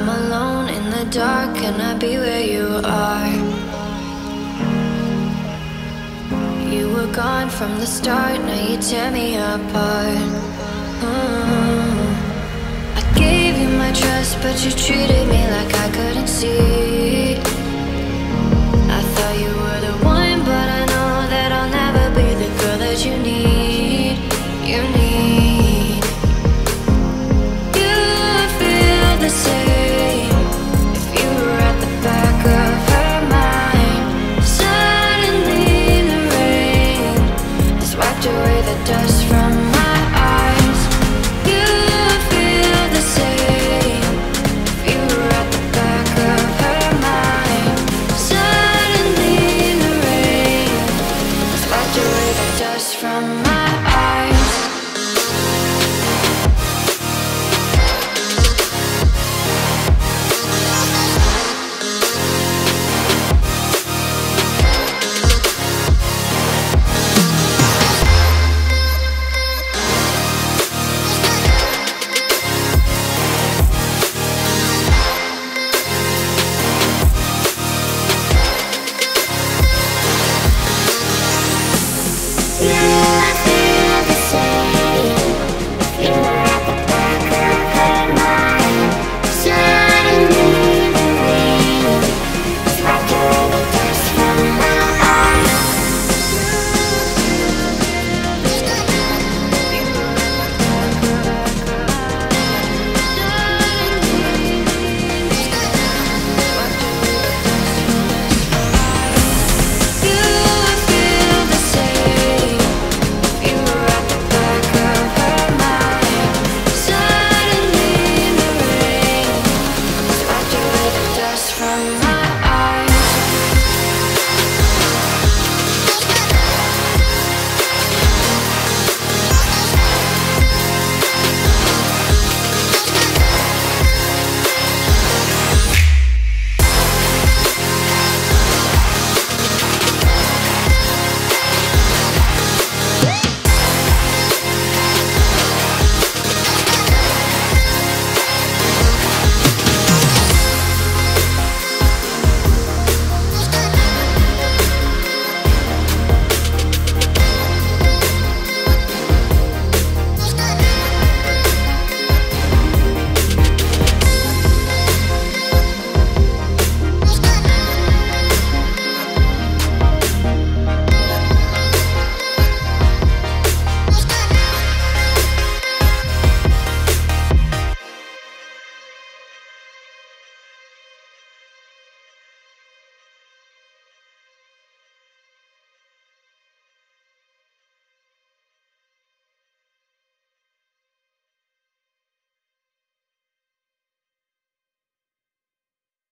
I'm alone in the dark, and I be where you are? You were gone from the start, now you tear me apart. Mm. I gave you my trust, but you treated me like I couldn't see.